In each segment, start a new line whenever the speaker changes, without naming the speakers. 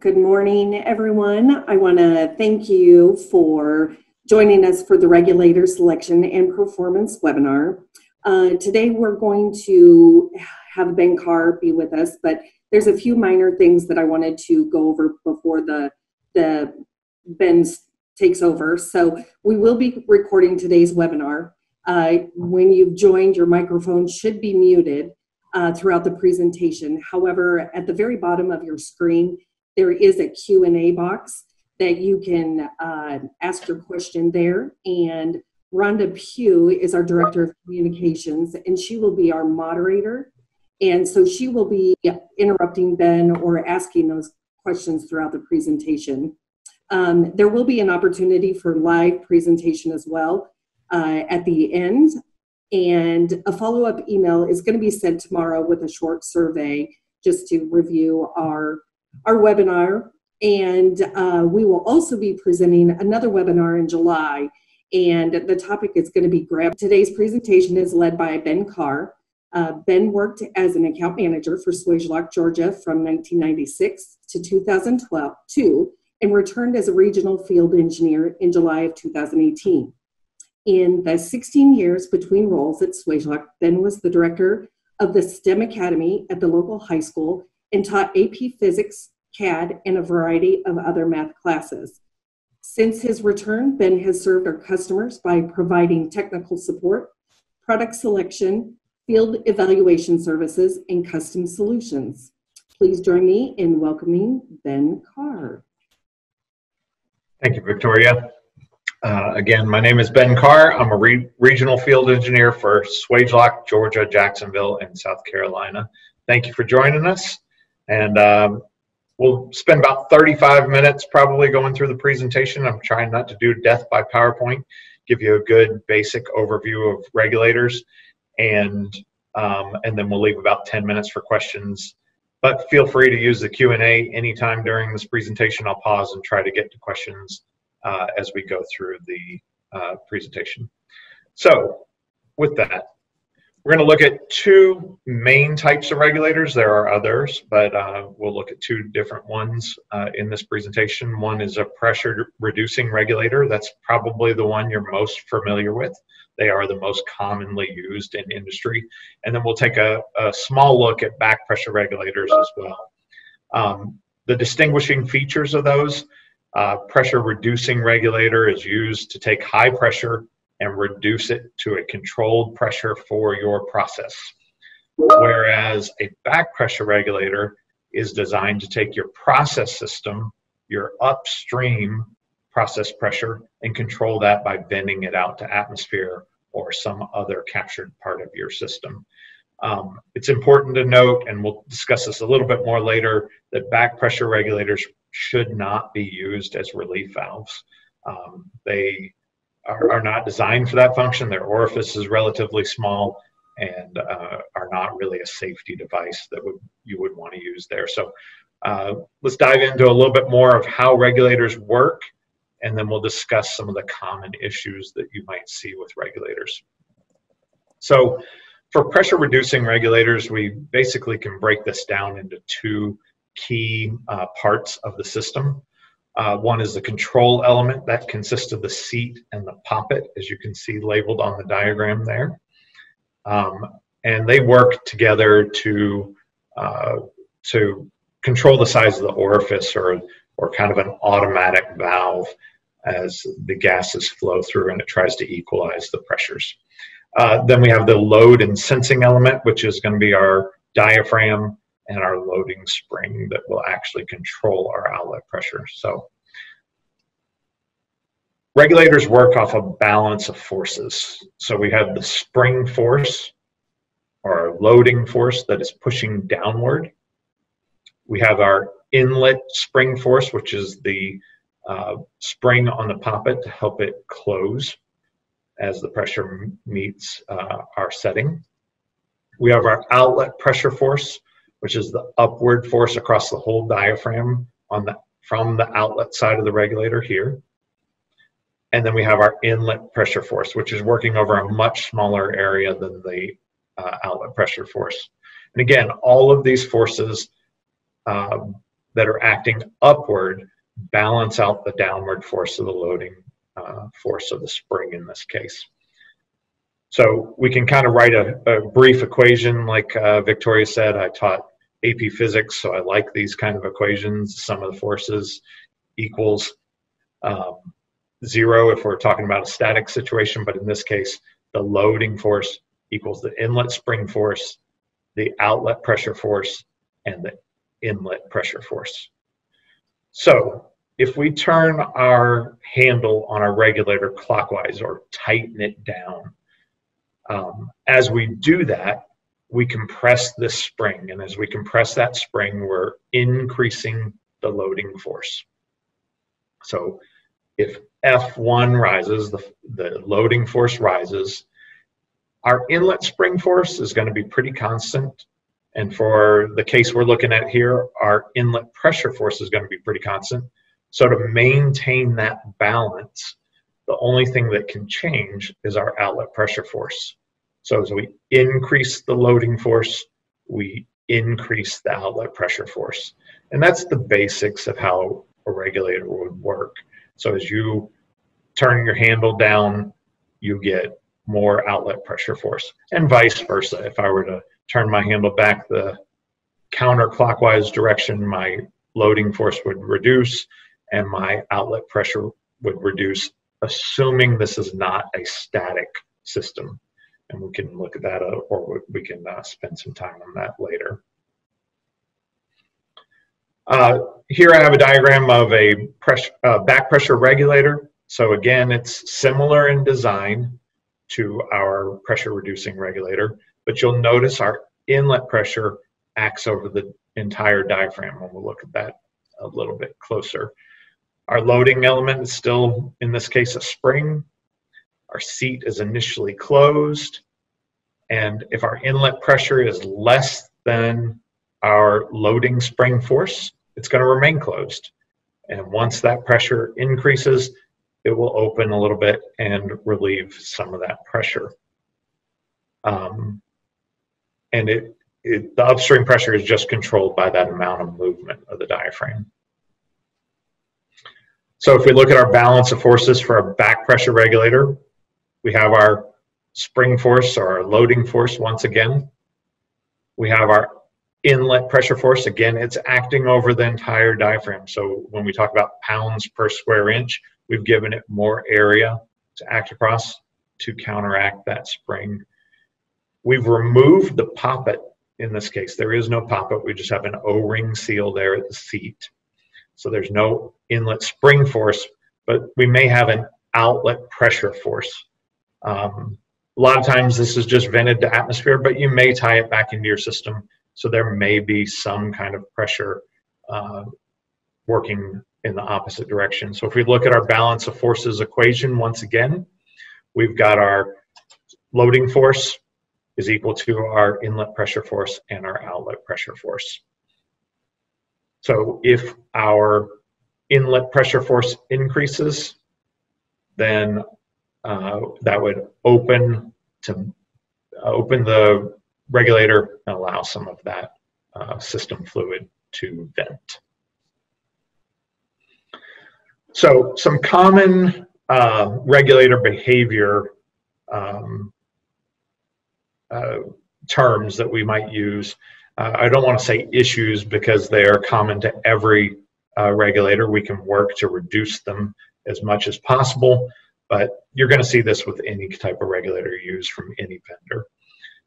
Good morning, everyone. I want to thank you for joining us for the Regulator Selection and Performance webinar. Uh, today we're going to have Ben Carr be with us, but there's a few minor things that I wanted to go over before the, the Ben takes over. So we will be recording today's webinar. Uh, when you've joined, your microphone should be muted uh, throughout the presentation. However, at the very bottom of your screen, there is a Q&A box that you can uh, ask your question there. And Rhonda Pugh is our Director of Communications, and she will be our moderator. And so she will be interrupting Ben or asking those questions throughout the presentation. Um, there will be an opportunity for live presentation as well uh, at the end. And a follow-up email is going to be sent tomorrow with a short survey just to review our our webinar. And uh, we will also be presenting another webinar in July. And the topic is going to be grab. Today's presentation is led by Ben Carr. Uh, ben worked as an account manager for Swagelok, Georgia from 1996 to 2012 two, and returned as a regional field engineer in July of 2018. In the 16 years between roles at Swagelok, Ben was the director of the STEM Academy at the local high school and taught AP Physics, CAD, and a variety of other math classes. Since his return, Ben has served our customers by providing technical support, product selection, field evaluation services, and custom solutions. Please join me in welcoming Ben Carr.
Thank you, Victoria. Uh, again, my name is Ben Carr. I'm a re regional field engineer for Swagelok, Georgia, Jacksonville, and South Carolina. Thank you for joining us. And um, we'll spend about 35 minutes probably going through the presentation. I'm trying not to do death by PowerPoint, give you a good basic overview of regulators, and um, and then we'll leave about 10 minutes for questions. But feel free to use the Q&A anytime during this presentation. I'll pause and try to get to questions uh, as we go through the uh, presentation. So with that, we're going to look at two main types of regulators. There are others, but uh, we'll look at two different ones uh, in this presentation. One is a pressure reducing regulator. That's probably the one you're most familiar with. They are the most commonly used in industry. And then we'll take a, a small look at back pressure regulators as well. Um, the distinguishing features of those, uh, pressure reducing regulator is used to take high pressure and reduce it to a controlled pressure for your process. Whereas a back pressure regulator is designed to take your process system, your upstream process pressure, and control that by bending it out to atmosphere or some other captured part of your system. Um, it's important to note, and we'll discuss this a little bit more later, that back pressure regulators should not be used as relief valves. Um, they are, are not designed for that function. Their orifice is relatively small and uh, are not really a safety device that would you would want to use there. So uh, let's dive into a little bit more of how regulators work, and then we'll discuss some of the common issues that you might see with regulators. So for pressure reducing regulators, we basically can break this down into two key uh, parts of the system. Uh, one is the control element that consists of the seat and the poppet, as you can see labeled on the diagram there. Um, and they work together to, uh, to control the size of the orifice or, or kind of an automatic valve as the gases flow through and it tries to equalize the pressures. Uh, then we have the load and sensing element, which is going to be our diaphragm and our loading spring that will actually control our outlet pressure. So regulators work off a balance of forces. So we have the spring force or loading force that is pushing downward. We have our inlet spring force, which is the uh, spring on the poppet to help it close as the pressure meets uh, our setting. We have our outlet pressure force, which is the upward force across the whole diaphragm on the from the outlet side of the regulator here. And then we have our inlet pressure force, which is working over a much smaller area than the uh, outlet pressure force. And again, all of these forces, um, that are acting upward balance out the downward force of the loading uh, force of the spring in this case. So we can kind of write a, a brief equation like uh, Victoria said. I taught AP Physics, so I like these kind of equations. Sum of the forces equals um, zero if we're talking about a static situation, but in this case, the loading force equals the inlet spring force, the outlet pressure force, and the inlet pressure force. So if we turn our handle on our regulator clockwise or tighten it down, um, as we do that, we compress this spring. And as we compress that spring, we're increasing the loading force. So if F1 rises, the, the loading force rises, our inlet spring force is going to be pretty constant. And for the case we're looking at here, our inlet pressure force is going to be pretty constant. So to maintain that balance, the only thing that can change is our outlet pressure force. So as we increase the loading force, we increase the outlet pressure force. And that's the basics of how a regulator would work. So as you turn your handle down, you get more outlet pressure force and vice versa. If I were to turn my handle back the counterclockwise direction, my loading force would reduce and my outlet pressure would reduce, assuming this is not a static system. And we can look at that or we can uh, spend some time on that later. Uh, here I have a diagram of a pressure, uh, back pressure regulator. So again, it's similar in design to our pressure reducing regulator, but you'll notice our inlet pressure acts over the entire diaphragm, and we'll look at that a little bit closer. Our loading element is still, in this case, a spring. Our seat is initially closed. And if our inlet pressure is less than our loading spring force, it's going to remain closed. And once that pressure increases, it will open a little bit and relieve some of that pressure. Um, and it, it, the upstream pressure is just controlled by that amount of movement of the diaphragm. So if we look at our balance of forces for a back pressure regulator, we have our spring force or our loading force once again. We have our inlet pressure force. Again, it's acting over the entire diaphragm. So when we talk about pounds per square inch, we've given it more area to act across to counteract that spring. We've removed the poppet in this case. There is no poppet. We just have an O-ring seal there at the seat. So there's no inlet spring force, but we may have an outlet pressure force. Um, a lot of times this is just vented to atmosphere, but you may tie it back into your system. So there may be some kind of pressure uh, working in the opposite direction. So if we look at our balance of forces equation once again, we've got our loading force is equal to our inlet pressure force and our outlet pressure force. So if our inlet pressure force increases, then uh, that would open to uh, open the regulator and allow some of that uh, system fluid to vent. So some common uh, regulator behavior um, uh, terms that we might use uh, I don't want to say issues because they are common to every uh, regulator. We can work to reduce them as much as possible, but you're going to see this with any type of regulator you use from any vendor.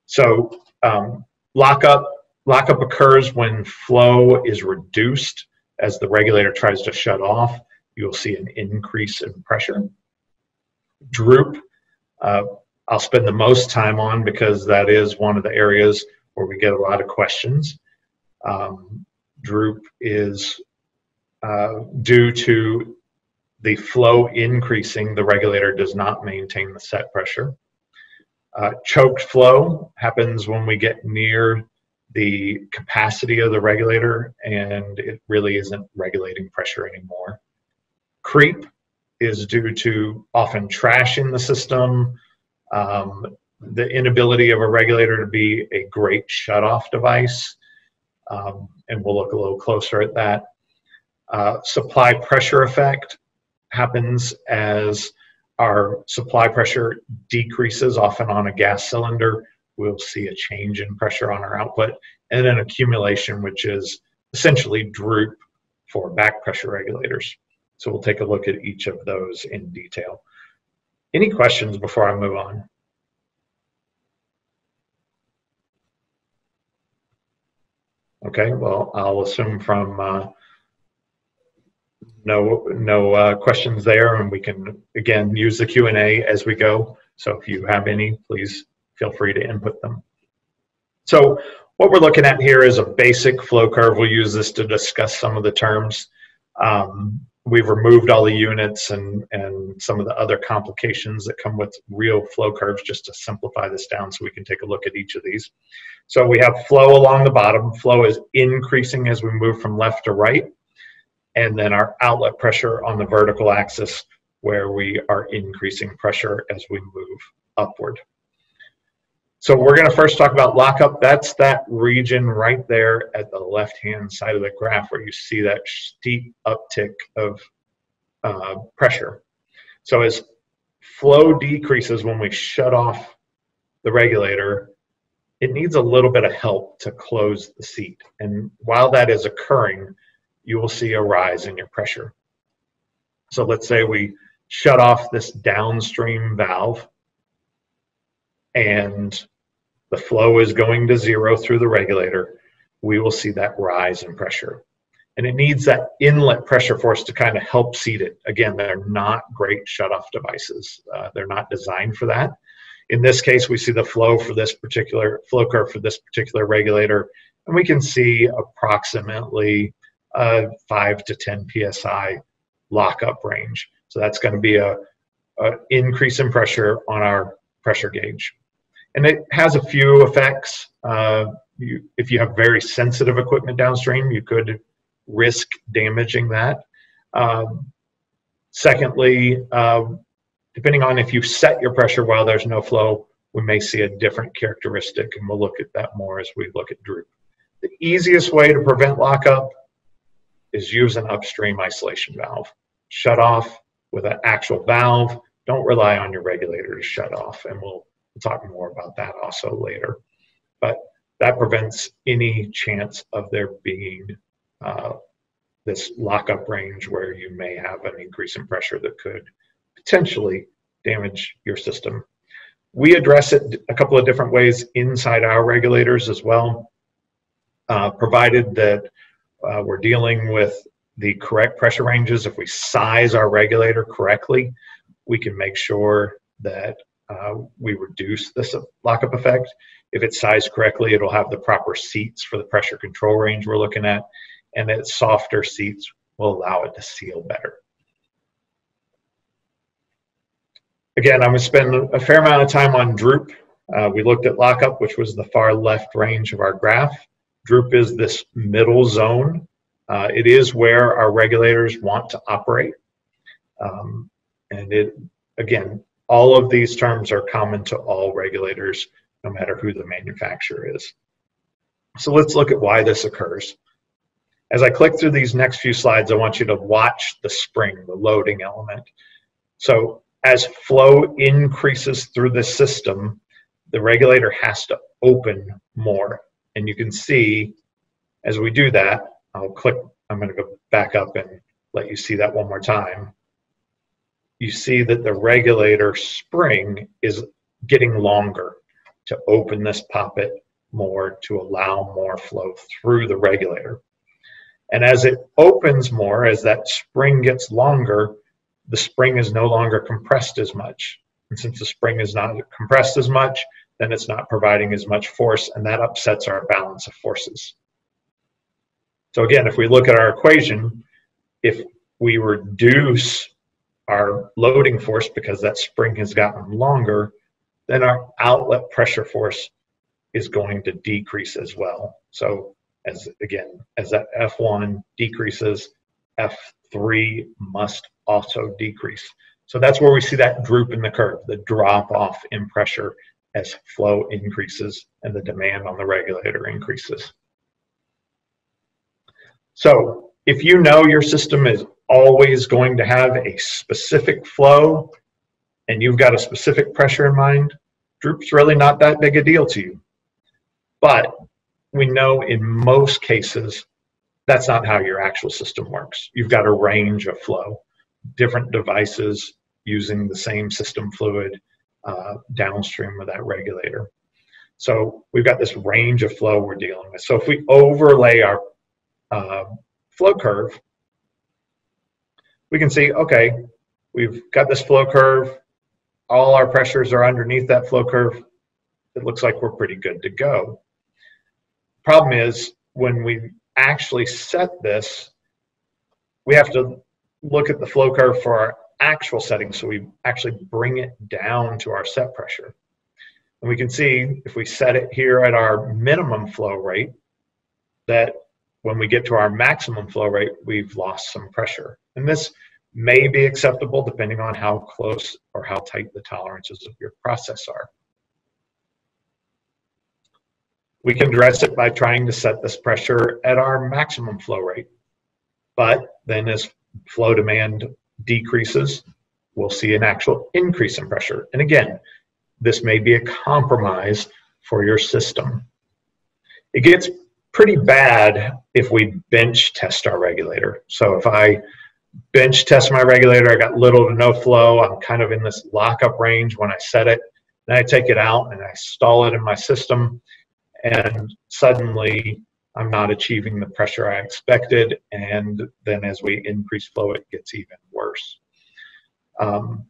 So um, lockup, lockup occurs when flow is reduced as the regulator tries to shut off. You'll see an increase in pressure. Droop, uh, I'll spend the most time on because that is one of the areas where we get a lot of questions. Um, droop is uh, due to the flow increasing, the regulator does not maintain the set pressure. Uh, choked flow happens when we get near the capacity of the regulator and it really isn't regulating pressure anymore. Creep is due to often trashing the system, um, the inability of a regulator to be a great shutoff device, um, and we'll look a little closer at that. Uh, supply pressure effect happens as our supply pressure decreases, often on a gas cylinder. We'll see a change in pressure on our output, and then accumulation, which is essentially droop for back pressure regulators. So we'll take a look at each of those in detail. Any questions before I move on? Okay, well, I'll assume from uh, no no uh, questions there, and we can again use the Q and A as we go. So if you have any, please feel free to input them. So what we're looking at here is a basic flow curve. We'll use this to discuss some of the terms. Um, we've removed all the units and, and some of the other complications that come with real flow curves just to simplify this down so we can take a look at each of these. So we have flow along the bottom. Flow is increasing as we move from left to right. And then our outlet pressure on the vertical axis where we are increasing pressure as we move upward. So we're going to first talk about lockup. That's that region right there at the left-hand side of the graph where you see that steep uptick of uh, pressure. So as flow decreases when we shut off the regulator, it needs a little bit of help to close the seat. And while that is occurring, you will see a rise in your pressure. So let's say we shut off this downstream valve and the flow is going to zero through the regulator, we will see that rise in pressure. And it needs that inlet pressure force to kind of help seat it. Again, they're not great shut-off devices. Uh, they're not designed for that. In this case, we see the flow for this particular flow curve for this particular regulator, and we can see approximately a 5 to 10 psi lockup range. So that's going to be a, a increase in pressure on our pressure gauge and it has a few effects. Uh, you, if you have very sensitive equipment downstream, you could risk damaging that. Um, secondly, uh, depending on if you set your pressure while there's no flow, we may see a different characteristic, and we'll look at that more as we look at droop. The easiest way to prevent lockup is use an upstream isolation valve. Shut off with an actual valve. Don't rely on your regulator to shut off, and we'll We'll talk more about that also later. But that prevents any chance of there being uh, this lockup range where you may have an increase in pressure that could potentially damage your system. We address it a couple of different ways inside our regulators as well, uh, provided that uh, we're dealing with the correct pressure ranges. If we size our regulator correctly, we can make sure that uh, we reduce this lockup effect. If it's sized correctly, it'll have the proper seats for the pressure control range we're looking at, and that softer seats will allow it to seal better. Again, I'm going to spend a fair amount of time on droop. Uh, we looked at lockup, which was the far left range of our graph. Droop is this middle zone. Uh, it is where our regulators want to operate. Um, and it, again, all of these terms are common to all regulators, no matter who the manufacturer is. So let's look at why this occurs. As I click through these next few slides, I want you to watch the spring, the loading element. So as flow increases through the system, the regulator has to open more. And you can see as we do that, I'll click, I'm gonna go back up and let you see that one more time you see that the regulator spring is getting longer to open this poppet more to allow more flow through the regulator. And as it opens more, as that spring gets longer, the spring is no longer compressed as much. And since the spring is not compressed as much, then it's not providing as much force, and that upsets our balance of forces. So again, if we look at our equation, if we reduce our loading force because that spring has gotten longer, then our outlet pressure force is going to decrease as well. So as again, as that F1 decreases, F3 must also decrease. So that's where we see that droop in the curve, the drop off in pressure as flow increases and the demand on the regulator increases. So if you know your system is always going to have a specific flow and you've got a specific pressure in mind, droop's really not that big a deal to you. But we know in most cases that's not how your actual system works. You've got a range of flow, different devices using the same system fluid uh, downstream of that regulator. So we've got this range of flow we're dealing with. So if we overlay our uh, flow curve, we can see, okay, we've got this flow curve. All our pressures are underneath that flow curve. It looks like we're pretty good to go. Problem is, when we actually set this, we have to look at the flow curve for our actual setting. So we actually bring it down to our set pressure. And we can see if we set it here at our minimum flow rate, that when we get to our maximum flow rate, we've lost some pressure. And this may be acceptable depending on how close or how tight the tolerances of your process are. We can address it by trying to set this pressure at our maximum flow rate. But then as flow demand decreases, we'll see an actual increase in pressure. And again, this may be a compromise for your system. It gets pretty bad if we bench test our regulator. So if I bench test my regulator, I got little to no flow, I'm kind of in this lockup range when I set it, then I take it out and I stall it in my system, and suddenly I'm not achieving the pressure I expected, and then as we increase flow, it gets even worse. Um,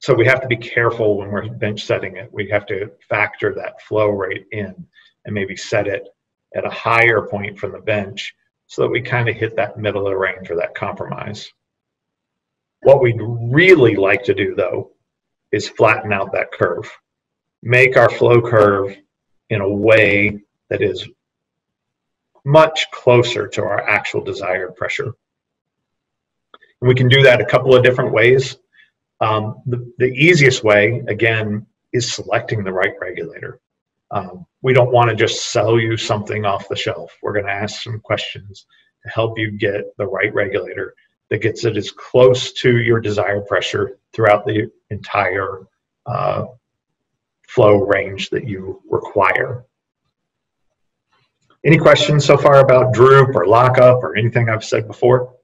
so we have to be careful when we're bench setting it. We have to factor that flow rate in and maybe set it at a higher point from the bench so that we kind of hit that middle of the range or that compromise. What we'd really like to do though is flatten out that curve, make our flow curve in a way that is much closer to our actual desired pressure. And we can do that a couple of different ways. Um, the, the easiest way, again, is selecting the right regulator. Um, we don't want to just sell you something off the shelf. We're going to ask some questions to help you get the right regulator that gets it as close to your desired pressure throughout the entire uh, flow range that you require. Any questions so far about droop or lockup or anything I've said before?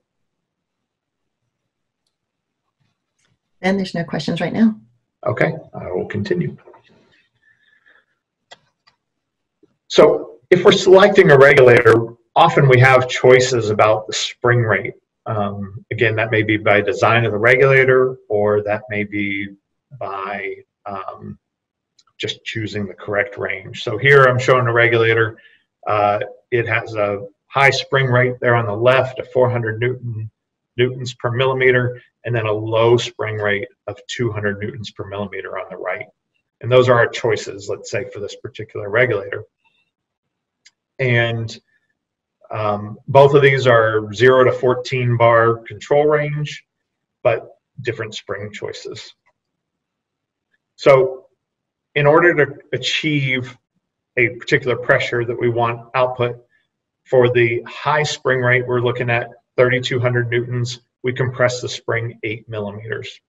And there's no questions right now.
Okay, I will continue. So if we're selecting a regulator, often we have choices about the spring rate. Um, again, that may be by design of the regulator, or that may be by um, just choosing the correct range. So here I'm showing a regulator. Uh, it has a high spring rate there on the left of 400 Newton newtons per millimeter, and then a low spring rate of 200 newtons per millimeter on the right. And those are our choices, let's say, for this particular regulator. And um, both of these are 0 to 14 bar control range, but different spring choices. So in order to achieve a particular pressure that we want output, for the high spring rate, we're looking at 3,200 newtons. We compress the spring 8 millimeters.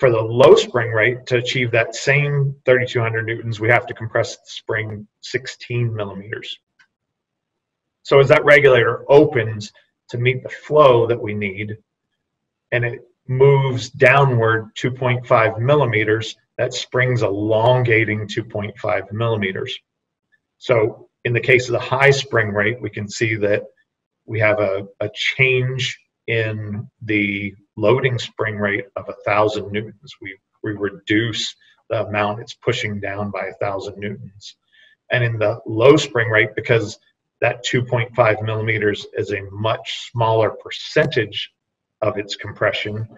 For the low spring rate, to achieve that same 3,200 newtons, we have to compress the spring 16 millimeters. So as that regulator opens to meet the flow that we need, and it moves downward 2.5 millimeters, that spring's elongating 2.5 millimeters. So in the case of the high spring rate, we can see that we have a, a change in the loading spring rate of a thousand newtons. We, we reduce the amount it's pushing down by a thousand newtons. And in the low spring rate, because that 2.5 millimeters is a much smaller percentage of its compression,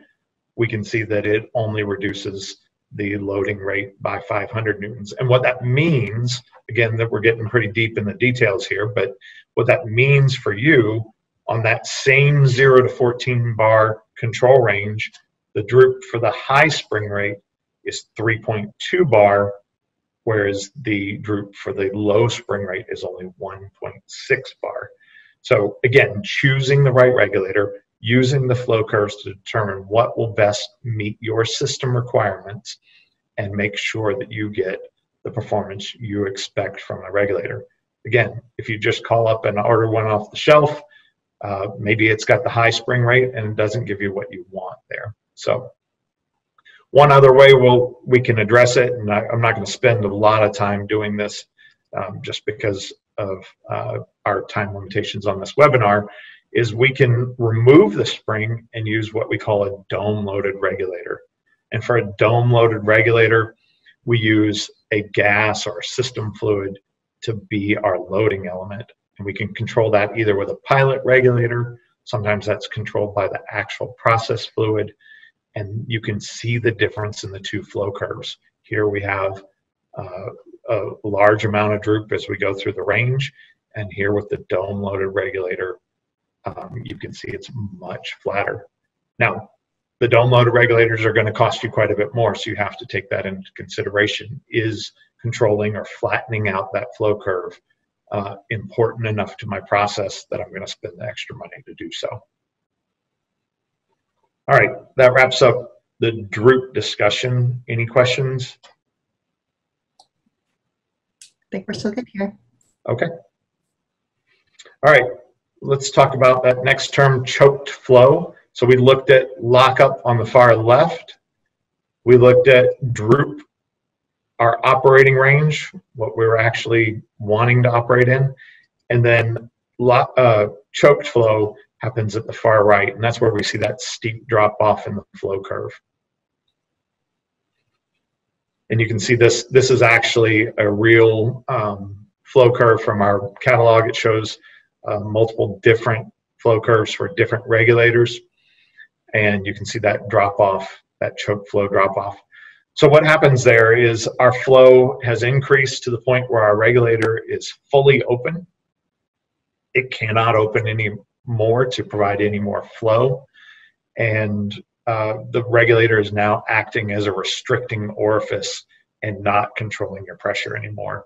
we can see that it only reduces the loading rate by 500 newtons. And what that means, again, that we're getting pretty deep in the details here, but what that means for you on that same 0 to 14 bar control range, the droop for the high spring rate is 3.2 bar, whereas the droop for the low spring rate is only 1.6 bar. So again, choosing the right regulator, using the flow curves to determine what will best meet your system requirements and make sure that you get the performance you expect from a regulator. Again, if you just call up and order one off the shelf, uh, maybe it's got the high spring rate and it doesn't give you what you want there. So one other way we'll, we can address it, and I, am not going to spend a lot of time doing this um, just because of uh, our time limitations on this webinar, is we can remove the spring and use what we call a dome loaded regulator. And for a dome loaded regulator, we use a gas or a system fluid to be our loading element. And we can control that either with a pilot regulator, sometimes that's controlled by the actual process fluid, and you can see the difference in the two flow curves. Here we have uh, a large amount of droop as we go through the range, and here with the dome loaded regulator, um, you can see it's much flatter. Now, the dome loaded regulators are going to cost you quite a bit more, so you have to take that into consideration. Is controlling or flattening out that flow curve uh, important enough to my process that I'm going to spend the extra money to do so? All right, that wraps up the droop discussion. Any questions?
I think we're still good here.
Okay. All right, let's talk about that next term, choked flow. So we looked at lockup on the far left. We looked at droop, our operating range, what we were actually wanting to operate in. And then uh, choked flow happens at the far right. And that's where we see that steep drop off in the flow curve. And you can see this, this is actually a real um, flow curve from our catalog. It shows uh, multiple different flow curves for different regulators and you can see that drop off, that choke flow drop off. So what happens there is our flow has increased to the point where our regulator is fully open. It cannot open any more to provide any more flow. And uh, the regulator is now acting as a restricting orifice and not controlling your pressure anymore.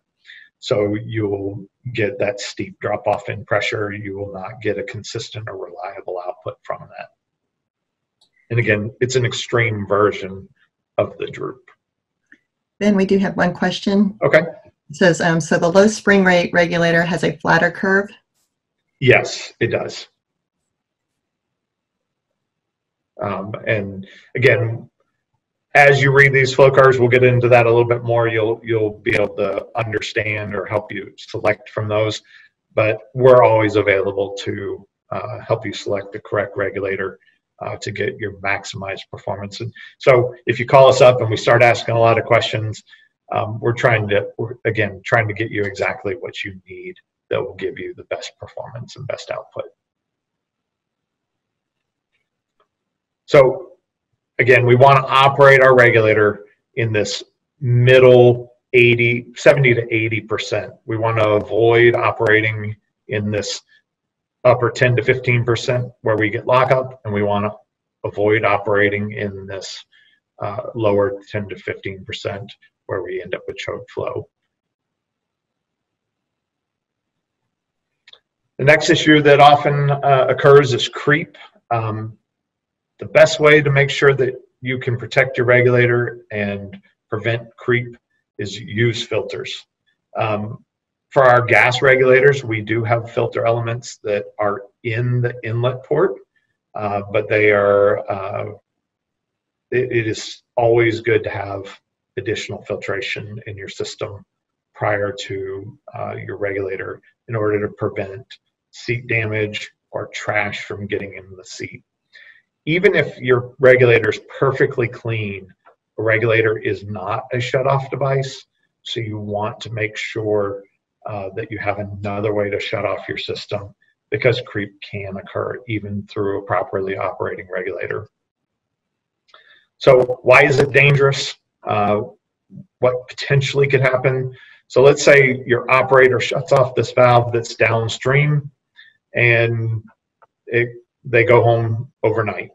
So you will get that steep drop off in pressure. You will not get a consistent or reliable output from that. And again, it's an extreme version of the droop.
Then we do have one question.
Okay.
It says, um, so the low spring rate regulator has a flatter curve?
Yes, it does. Um, and again, as you read these flow cards, we'll get into that a little bit more. You'll you'll be able to understand or help you select from those. But we're always available to uh, help you select the correct regulator uh, to get your maximized performance. And so if you call us up and we start asking a lot of questions, um, we're trying to, we're, again, trying to get you exactly what you need that will give you the best performance and best output. So again, we want to operate our regulator in this middle 80, 70 to 80%. We want to avoid operating in this upper 10 to 15% where we get lockup, and we want to avoid operating in this uh, lower 10 to 15% where we end up with choke flow. The next issue that often uh, occurs is creep. Um, the best way to make sure that you can protect your regulator and prevent creep is use filters. Um, for our gas regulators, we do have filter elements that are in the inlet port, uh, but they are, uh, it, it is always good to have additional filtration in your system prior to uh, your regulator in order to prevent seat damage or trash from getting in the seat. Even if your regulator is perfectly clean, a regulator is not a shut-off device, so you want to make sure uh, that you have another way to shut off your system because creep can occur even through a properly operating regulator. So why is it dangerous? Uh, what potentially could happen? So let's say your operator shuts off this valve that's downstream and it, they go home overnight.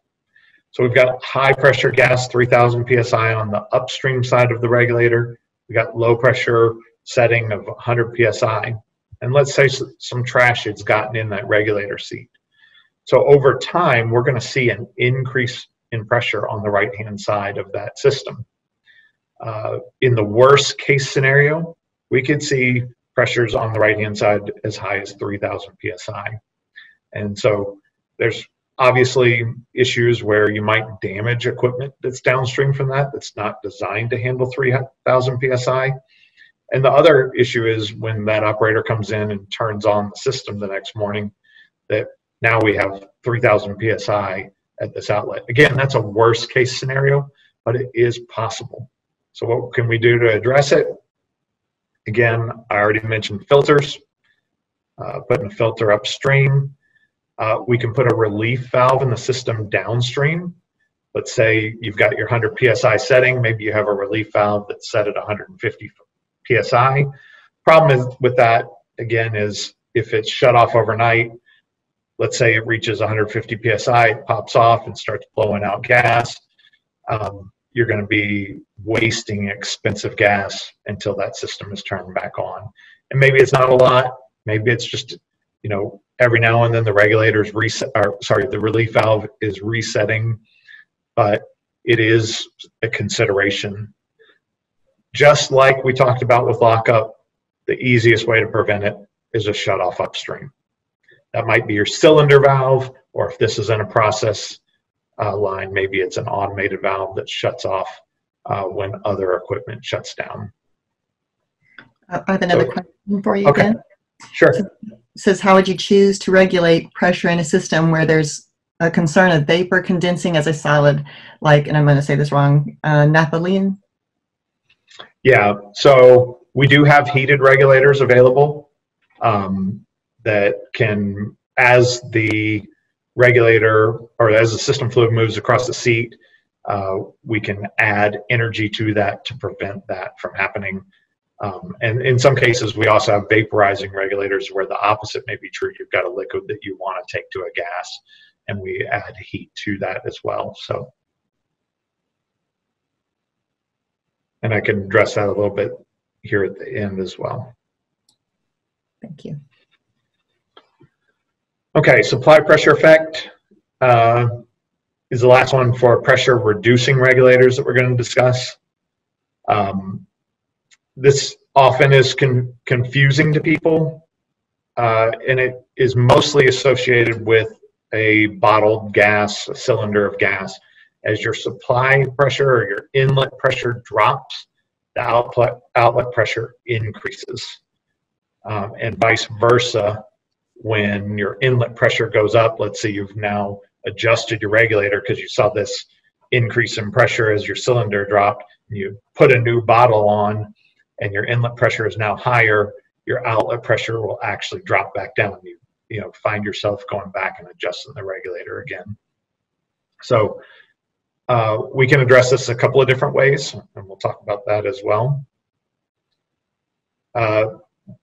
So we've got high pressure gas, 3000 PSI on the upstream side of the regulator. We've got low pressure setting of 100 psi. And let's say some trash has gotten in that regulator seat. So over time, we're going to see an increase in pressure on the right-hand side of that system. Uh, in the worst case scenario, we could see pressures on the right-hand side as high as 3,000 psi. And so there's obviously issues where you might damage equipment that's downstream from that that's not designed to handle 3000 psi and the other issue is when that operator comes in and turns on the system the next morning that now we have 3000 psi at this outlet. Again that's a worst case scenario but it is possible. So what can we do to address it? Again i already mentioned filters uh, putting a filter upstream. Uh, we can put a relief valve in the system downstream. Let's say you've got your 100 psi setting, maybe you have a relief valve that's set at 150 psi. Problem is with that again is if it's shut off overnight, let's say it reaches 150 psi, it pops off and starts blowing out gas. Um, you're going to be wasting expensive gas until that system is turned back on. And maybe it's not a lot. Maybe it's just you know every now and then the regulators reset or sorry the relief valve is resetting but it is a consideration just like we talked about with lockup the easiest way to prevent it is a shut off upstream that might be your cylinder valve or if this is in a process uh, line maybe it's an automated valve that shuts off uh, when other equipment shuts down
I have another
So-
question for you,
Okay.
Ben.
sure
says, how would you choose to regulate pressure in a system where there's a concern of vapor condensing as a solid, like, and I'm going to say this wrong, uh, naphthalene?
Yeah, so we do have heated regulators available um, that can, as the regulator or as the system fluid moves across the seat, uh, we can add energy to that to prevent that from happening. Um, and in some cases, we also have vaporizing regulators where the opposite may be true. You've got a liquid that you want to take to a gas, and we add heat to that as well. So, and I can address that a little bit here at the end as well.
Thank you.
Okay, supply pressure effect uh, is the last one for pressure reducing regulators that we're going to discuss. Um, this often is con- confusing to people, uh, and it is mostly associated with a bottled gas, a cylinder of gas. As your supply pressure or your inlet pressure drops, the outlet, outlet pressure increases. Um, and vice versa, when your inlet pressure goes up, let's say you've now adjusted your regulator because you saw this increase in pressure as your cylinder dropped, and you put a new bottle on and your inlet pressure is now higher, your outlet pressure will actually drop back down. You you know find yourself going back and adjusting the regulator again. So uh, we can address this a couple of different ways, and we'll talk about that as well. Uh,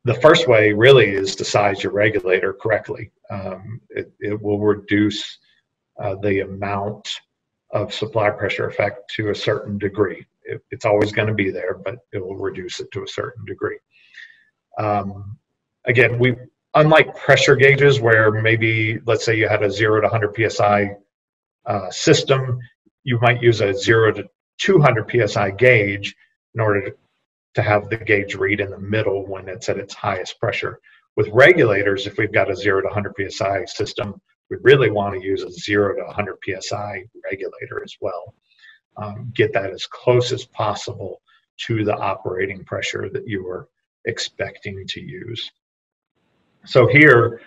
the first way really is to size your regulator correctly. Um, it, it will reduce uh, the amount of supply pressure effect to a certain degree. It, it's always going to be there, but it will reduce it to a certain degree. Um, again, we unlike pressure gauges where maybe let's say you had a zero to 100 psi uh, system, you might use a zero to 200 psi gauge in order to have the gauge read in the middle when it's at its highest pressure. With regulators, if we've got a 0 to 100 psi system, we really want to use a 0 to 100 psi regulator as well. Um, get that as close as possible to the operating pressure that you are expecting to use. So here,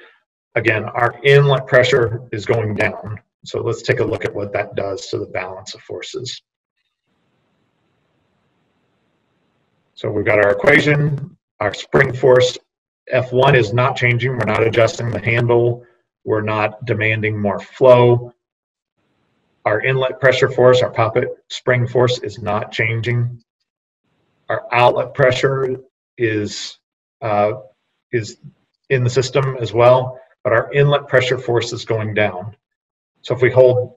again, our inlet pressure is going down. So let's take a look at what that does to the balance of forces. So we've got our equation, our spring force F1 is not changing. We're not adjusting the handle. We're not demanding more flow. Our inlet pressure force, our poppet spring force is not changing. Our outlet pressure is uh, is in the system as well, but our inlet pressure force is going down. So if we hold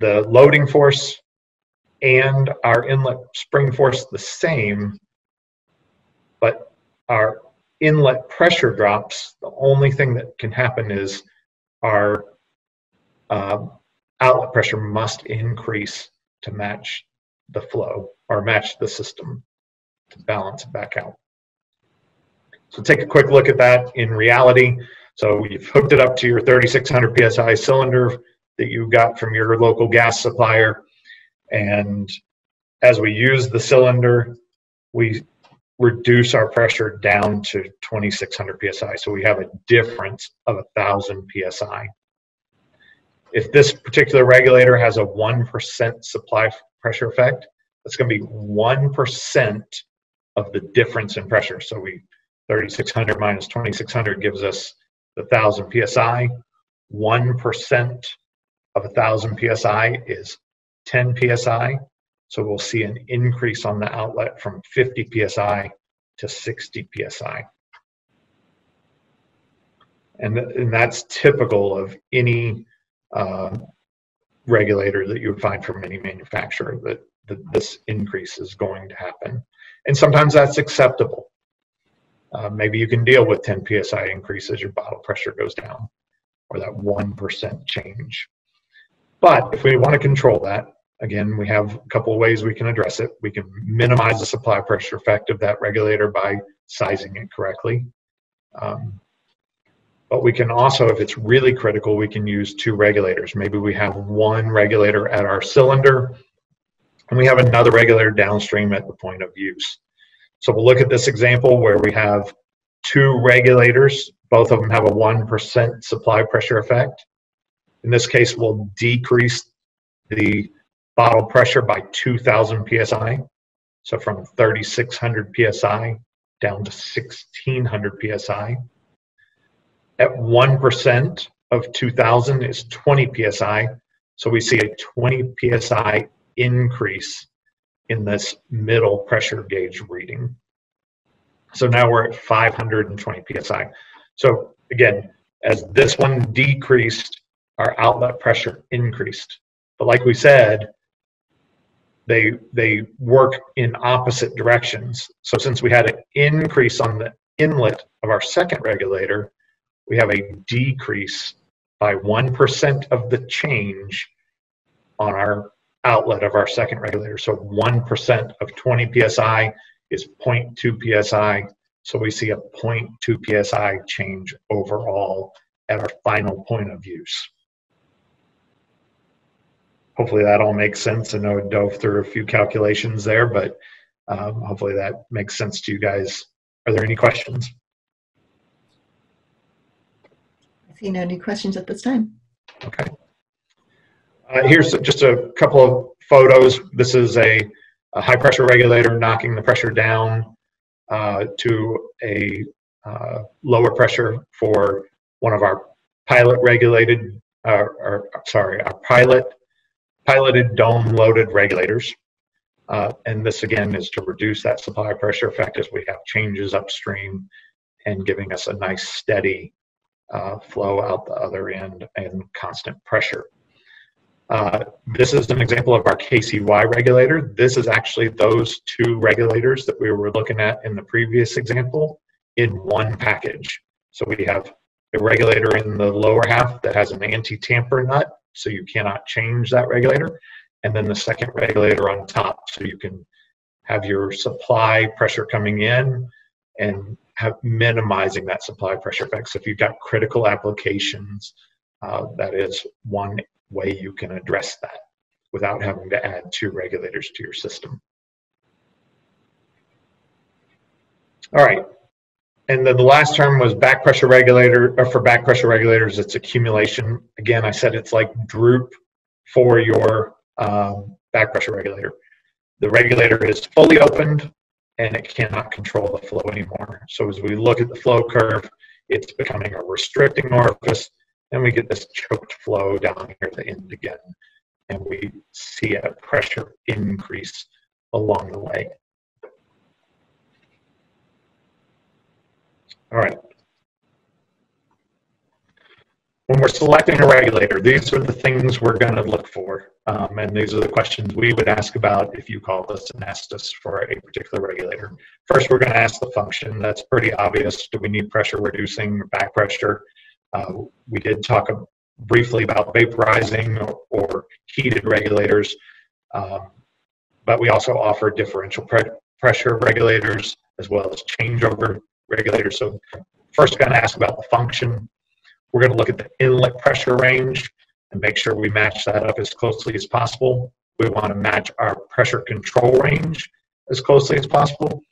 the loading force and our inlet spring force the same, but our inlet pressure drops, the only thing that can happen is our uh, outlet pressure must increase to match the flow or match the system to balance it back out. So take a quick look at that in reality. So you've hooked it up to your 3600 PSI cylinder that you got from your local gas supplier. And as we use the cylinder, we reduce our pressure down to 2600 psi. So we have a difference of 1000 psi. If this particular regulator has a 1% supply pressure effect, that's going to be 1% of the difference in pressure. So we 3600 minus 2600 gives us the 1000 psi. 1% of 1000 psi is 10 psi. So we'll see an increase on the outlet from 50 psi to 60 psi. And, and that's typical of any uh, regulator that you would find from any manufacturer that, that this increase is going to happen. And sometimes that's acceptable. Uh, maybe you can deal with 10 psi increase as your bottle pressure goes down or that 1% change. But if we want to control that, again, we have a couple of ways we can address it. We can minimize the supply pressure effect of that regulator by sizing it correctly. Um, but we can also, if it's really critical, we can use two regulators. Maybe we have one regulator at our cylinder and we have another regulator downstream at the point of use. So we'll look at this example where we have two regulators. Both of them have a 1% supply pressure effect. In this case, we'll decrease the bottle pressure by 2,000 psi. So from 3,600 psi down to 1,600 psi. At 1% of 2,000 is 20 psi. So we see a 20 psi increase in this middle pressure gauge reading. So now we're at 520 psi. So again, as this one decreased, our outlet pressure increased. But like we said, they they work in opposite directions. So since we had an increase on the inlet of our second regulator, we have a decrease by 1% of the change on our outlet of our second regulator. So 1% of 20 psi is 0.2 psi. So we see a 0.2 psi change overall at our final point of use. Hopefully that all makes sense. I know I dove through a few calculations there, but um, hopefully that makes sense to you guys. Are there any questions?
I see no new questions at this time.
Okay. Uh, here's just a couple of photos. This is a, a high pressure regulator knocking the pressure down uh, to a uh, lower pressure for one of our pilot regulated, uh, or sorry, our pilot piloted dome loaded regulators. Uh, and this again is to reduce that supply pressure effect as we have changes upstream and giving us a nice steady uh, flow out the other end and constant pressure. Uh, this is an example of our KCY regulator. This is actually those two regulators that we were looking at in the previous example in one package. So we have a regulator in the lower half that has an anti-tamper nut, so you cannot change that regulator. And then the second regulator on top, so you can have your supply pressure coming in and have minimizing that supply pressure effect. So if you've got critical applications, uh, that is one way you can address that without having to add two regulators to your system. All right. And then the last term was back pressure regulator, or for back pressure regulators, it's accumulation. Again, I said it's like droop for your um, back pressure regulator. The regulator is fully opened and it cannot control the flow anymore. So as we look at the flow curve, it's becoming a restricting orifice then we get this choked flow down here at the end again. And we see a pressure increase along the way. All right. when we're selecting a regulator, these are the things we're going to look for. Um, and these are the questions we would ask about if you called us and asked us for a particular regulator. First, we're going to ask the function. That's pretty obvious. Do we need pressure reducing back pressure? Uh, we did talk briefly about vaporizing or, or heated regulators, um, but we also offer differential pre pressure regulators as well as changeover regulators. So first, going to ask about the function. We're going to look at the inlet pressure range and make sure we match that up as closely as possible. We want to match our pressure control range as closely as possible.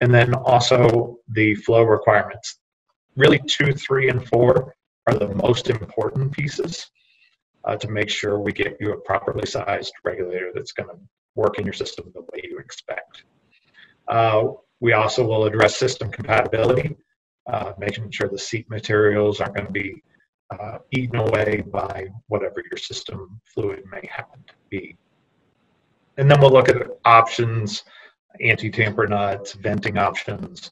And then also the flow requirements. Really, two, three, and four are the most important pieces uh, to make sure we get you a properly sized regulator that's going to work in your system the way you expect. Uh, we also will address system compatibility, uh, making sure the seat materials aren't going to be uh, eaten away by whatever your system fluid may happen to be. And then we'll look at options, anti-tamper nuts, venting options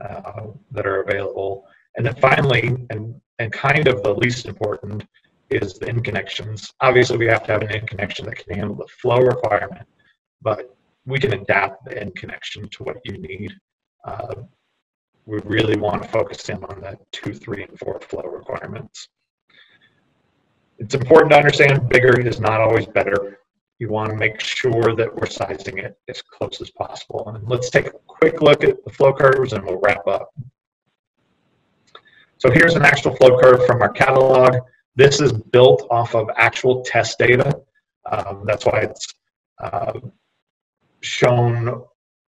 uh, that are available. And then finally, and, and kind of the least important, is the end connections. Obviously, we have to have an end connection that can handle the flow requirement, but we can adapt the end connection to what you need. Uh, we really want to focus in on that two, three, and four flow requirements. It's important to understand bigger is not always better. You want to make sure that we're sizing it as close as possible. And let's take a quick look at the flow curves and we'll wrap up. So here's an actual flow curve from our catalog. This is built off of actual test data. Um, that's why it's uh, shown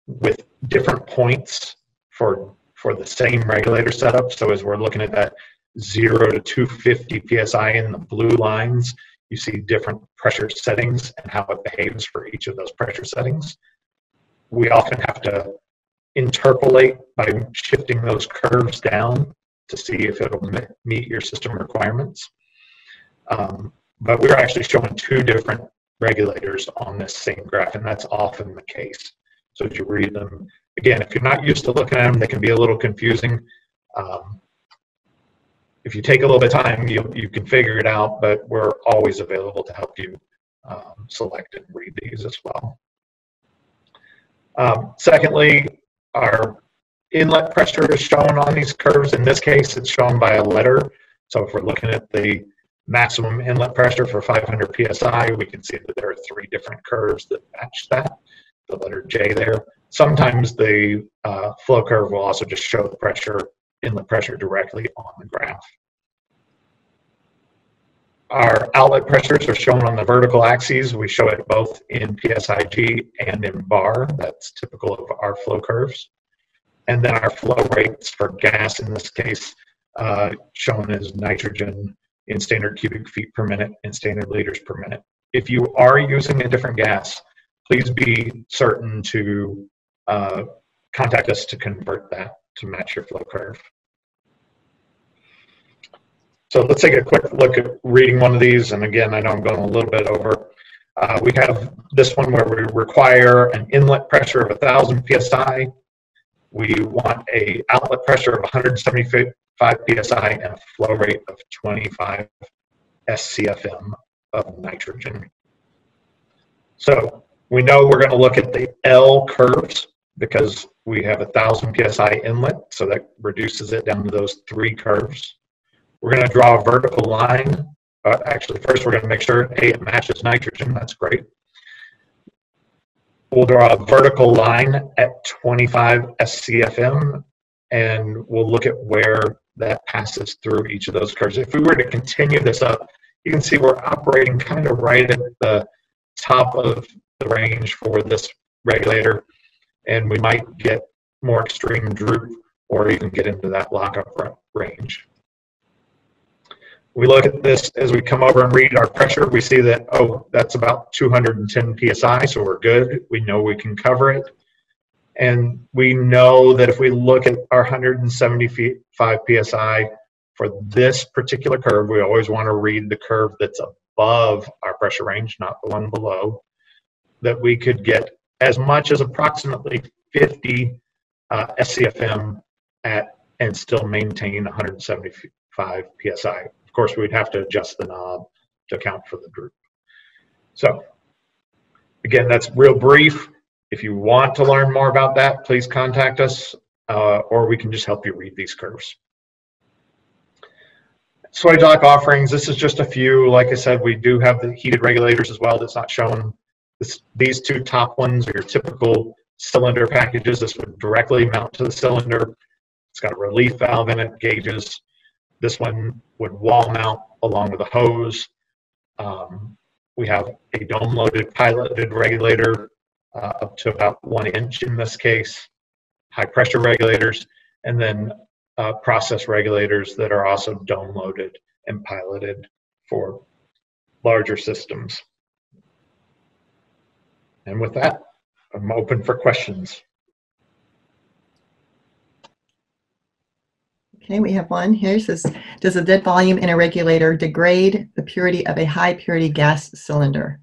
with different points for for the same regulator setup. So as we're looking at that zero to 250 psi in the blue lines, you see different pressure settings and how it behaves for each of those pressure settings. We often have to interpolate by shifting those curves down to see if it'll meet your system requirements. Um, but we're actually showing two different regulators on this same graph, and that's often the case. So as you read them, again, if you're not used to looking at them, they can be a little confusing. Um, if you take a little bit of time, you, you can figure it out, but we're always available to help you um, select and read these as well. Um, secondly, our inlet pressure is shown on these curves. In this case, it's shown by a letter. So if we're looking at the maximum inlet pressure for 500 psi, we can see that there are three different curves that match that, the letter J there. Sometimes the uh, flow curve will also just show the pressure, inlet pressure directly on the graph. Our outlet pressures are shown on the vertical axes. We show it both in PSIG and in bar. That's typical of our flow curves. And then our flow rates for gas in this case uh, shown as nitrogen in standard cubic feet per minute and standard liters per minute. If you are using a different gas, please be certain to uh, contact us to convert that to match your flow curve. So let's take a quick look at reading one of these. And again, I know I'm going a little bit over. Uh, we have this one where we require an inlet pressure of 1,000 psi. We want a outlet pressure of 175 psi and a flow rate of 25 SCFM of nitrogen. So we know we're going to look at the L curves because we have a 1,000 psi inlet, so that reduces it down to those three curves. We're going to draw a vertical line. Uh, actually, first we're going to make sure, A, it matches nitrogen. That's great. We'll draw a vertical line at 25 SCFM, and we'll look at where that passes through each of those curves. If we were to continue this up, you can see we're operating kind of right at the top of the range for this regulator, and we might get more extreme droop or even get into that lockup range. We look at this as we come over and read our pressure. We see that, oh, that's about 210 psi, so we're good. We know we can cover it. And we know that if we look at our 175 psi for this particular curve, we always want to read the curve that's above our pressure range, not the one below, that we could get as much as approximately 50 uh, SCFM at and still maintain 175 psi. Of course, we'd have to adjust the knob to account for the droop. So again, that's real brief. If you want to learn more about that, please contact us, uh, or we can just help you read these curves. Swagelok offerings, this is just a few. Like I said, we do have the heated regulators as well that's not shown. This, these two top ones are your typical cylinder packages. This would directly mount to the cylinder. It's got a relief valve in it, gauges. This one would wall mount along with a hose. Um, we have a dome loaded piloted regulator uh, up to about one inch in this case, high pressure regulators, and then uh, process regulators that are also dome loaded and piloted for larger systems. And with that, I'm open for questions.
Okay, we have one here. It says, does a dead volume in a regulator degrade the purity of a high purity gas cylinder?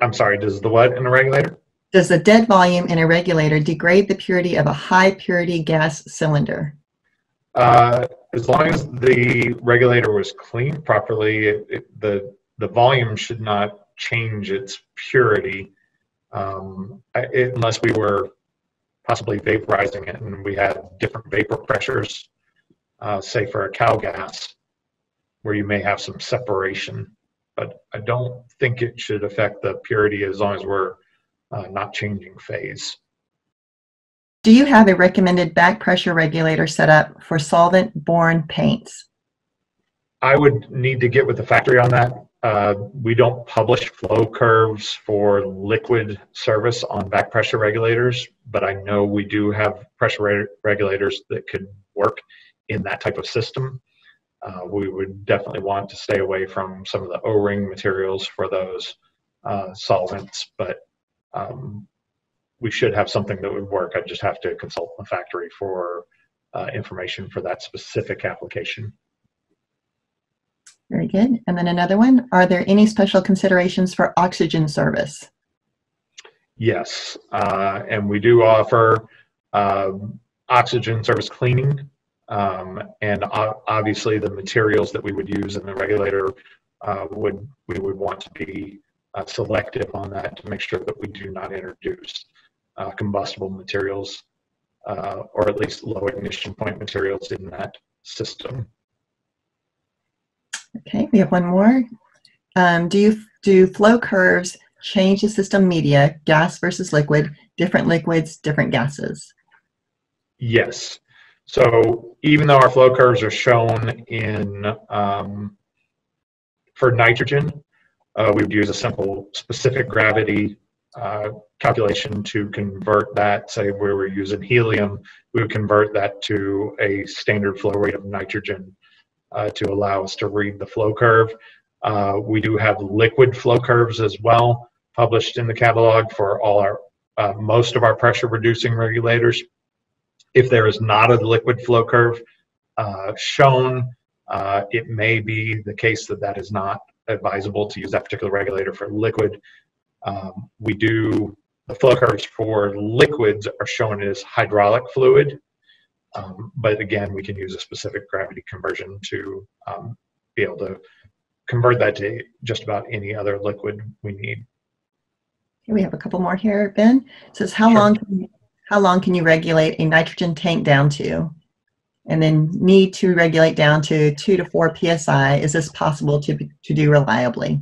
I'm sorry, does the what in a regulator?
Does the dead volume in a regulator degrade the purity of a high purity gas cylinder?
Uh, as long as the regulator was cleaned properly, it, it, the the volume should not change its purity um, I, unless we were possibly vaporizing it and we had different vapor pressures, uh, say for a cal gas, where you may have some separation. But I don't think it should affect the purity as long as we're uh, not changing phase.
Do you have a recommended back pressure regulator set up for solvent-borne paints?
I would need to get with the factory on that. Uh, we don't publish flow curves for liquid service on back pressure regulators, but I know we do have pressure re regulators that could work in that type of system. Uh, we would definitely want to stay away from some of the O-ring materials for those uh, solvents, but um, we should have something that would work. I'd just have to consult the factory for uh, information for that specific application.
Very good. And then another one, are there any special considerations for oxygen service?
Yes, uh, and we do offer uh, oxygen service cleaning um, and obviously the materials that we would use in the regulator uh, would we would want to be uh, selective on that to make sure that we do not introduce uh, combustible materials uh, or at least low ignition point materials in that system.
Okay, we have one more. Um, do you do flow curves change the system media, gas versus liquid, different liquids, different gases?
Yes. So even though our flow curves are shown in um, for nitrogen, uh, we would use a simple specific gravity uh, calculation to convert that, say where we're using helium, we would convert that to a standard flow rate of nitrogen uh, to allow us to read the flow curve. Uh, we do have liquid flow curves as well, published in the catalog for all our uh, most of our pressure reducing regulators. If there is not a liquid flow curve uh, shown, uh, it may be the case that that is not advisable to use that particular regulator for liquid. Um, we do, the flow curves for liquids are shown as hydraulic fluid, um, but again, we can use a specific gravity conversion to um, be able to convert that to just about any other liquid we need.
Okay, we have a couple more here. Ben it says, how
Sure.
long can you, how long can you regulate a nitrogen tank down to? And then need to regulate down to two to four psi. Is this possible to to do reliably?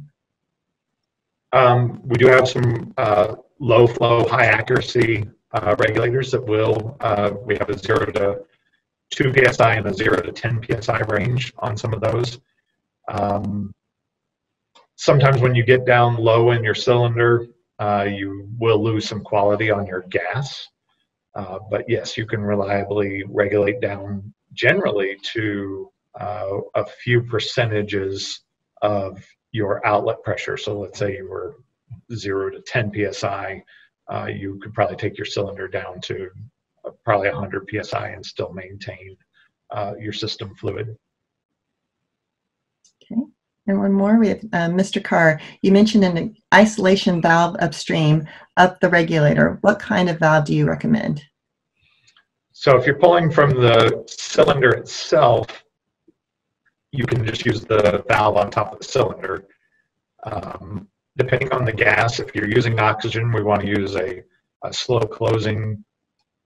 Um, we do have some uh, low flow, high accuracy uh, regulators that will, uh, we have a zero to two PSI and a zero to 10 PSI range on some of those. Um, sometimes when you get down low in your cylinder, uh, you will lose some quality on your gas. Uh, but yes, you can reliably regulate down generally to uh, a few percentages of your outlet pressure. So let's say you were zero to 10 psi, uh, you could probably take your cylinder down to uh, probably 100 psi and still maintain uh, your system fluid.
Okay. And one more, we have uh, Mr. Carr. You mentioned an isolation valve upstream up the regulator. What kind of valve do you recommend?
So if you're pulling from the cylinder itself, you can just use the valve on top of the cylinder. Um, depending on the gas, if you're using oxygen, we want to use a, a slow closing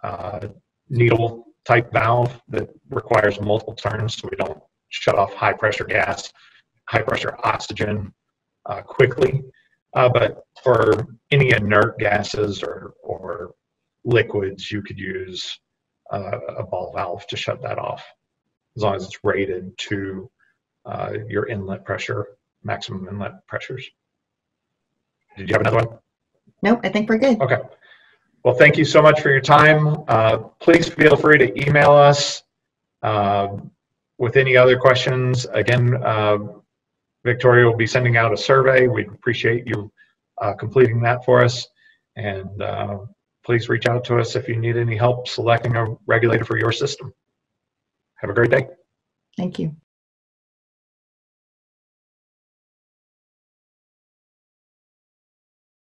uh, needle type valve that requires multiple turns so we don't shut off high pressure gas, high pressure oxygen uh, quickly. Uh, but for any inert gases or, or liquids, you could use uh, a ball valve to shut that off as long as it's rated to uh, your inlet pressure, maximum inlet pressures. Did you have another one?
Nope, I think we're good.
Okay. Well, thank you so much for your time. Uh, please feel free to email us uh, with any other questions. Again, uh, Victoria will be sending out a survey. We'd appreciate you uh, completing that for us. And uh, please reach out to us if you need any help selecting a regulator for your system. Have a great day.
Thank you.